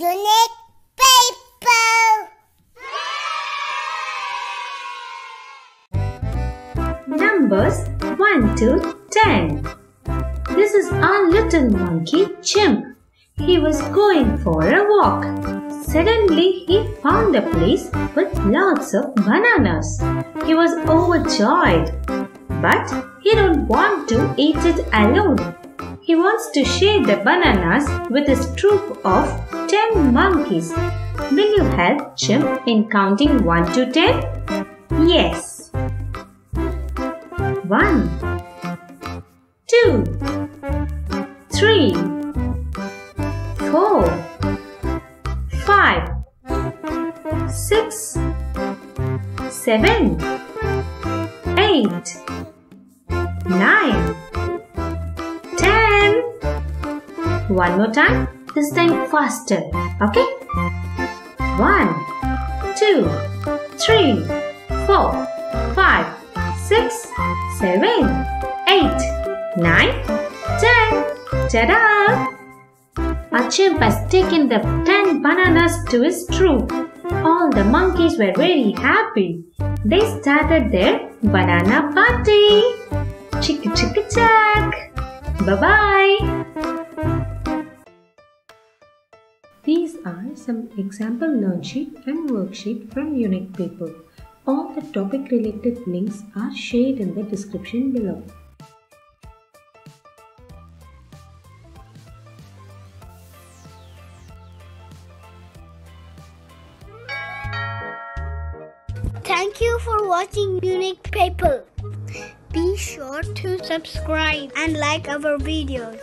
unique paper. Numbers 1 to 10. This is our little monkey Chimp. He was going for a walk. Suddenly he found a place with lots of bananas. He was overjoyed. But he don't want to eat it alone. He wants to share the bananas with his troop of 10 monkeys. Will you help Chimp in counting 1 to 10? Yes. 1 2 3 4 5 6 7 8 9 One more time. This time faster. Okay? 1 2 3 4 5 6 7 8 9 10 Ta-da! Chimp has taken the 10 bananas to his troop. All the monkeys were very happy. They started their banana party. Chicka chicka chack. Bye-bye. These are some example learn sheet and worksheet from Unicpapel. All the topic related links are shared in the description below. Thank you for watching Unicpapel. Be sure to subscribe and like our videos.